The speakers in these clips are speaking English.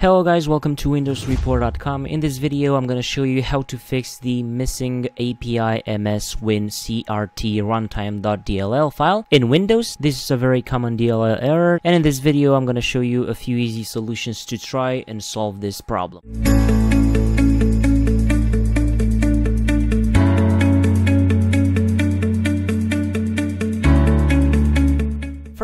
Hello guys, welcome to windowsreport.com. In this video, I'm going to show you how to fix the missing API MS Win CRT runtime.dll file in Windows. This is a very common DLL error, and in this video, I'm going to show you a few easy solutions to try and solve this problem.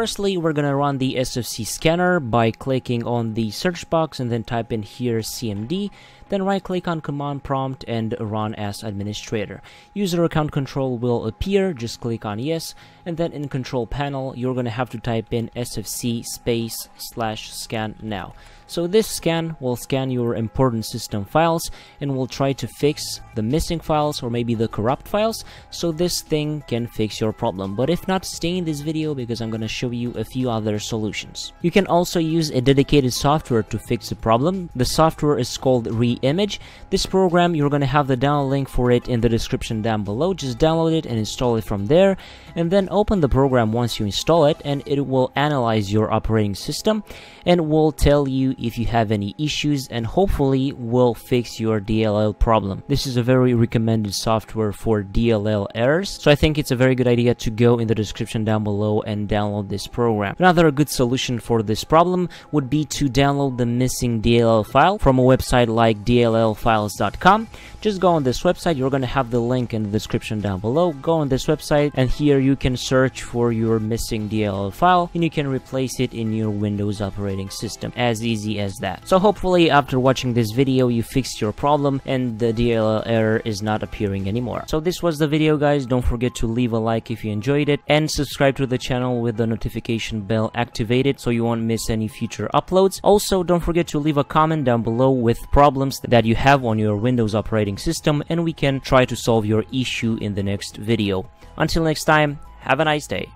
Firstly, we're gonna run the SFC scanner by clicking on the search box and then type in here CMD, then right click on command prompt and run as administrator. User account control will appear, just click on yes, and then in control panel, you're gonna have to type in SFC space slash scan now. So this scan will scan your important system files and will try to fix the missing files or maybe the corrupt files so this thing can fix your problem. But if not, stay in this video because I'm gonna show you a few other solutions. You can also use a dedicated software to fix the problem. The software is called Reimage. This program, you're gonna have the download link for it in the description down below. Just download it and install it from there and then open the program once you install it and it will analyze your operating system and will tell you if you have any issues and hopefully will fix your DLL problem. This is a very recommended software for DLL errors, so I think it's a very good idea to go in the description down below and download this program. Another good solution for this problem would be to download the missing DLL file from a website like dllfiles.com. Just go on this website, you're going to have the link in the description down below. Go on this website and here you can search for your missing DLL file and you can replace it in your Windows operating system. As easy as that. So hopefully after watching this video you fixed your problem and the DLL error is not appearing anymore. So this was the video guys, don't forget to leave a like if you enjoyed it and subscribe to the channel with the notification bell activated so you won't miss any future uploads. Also don't forget to leave a comment down below with problems that you have on your Windows operating system and we can try to solve your issue in the next video. Until next time, have a nice day.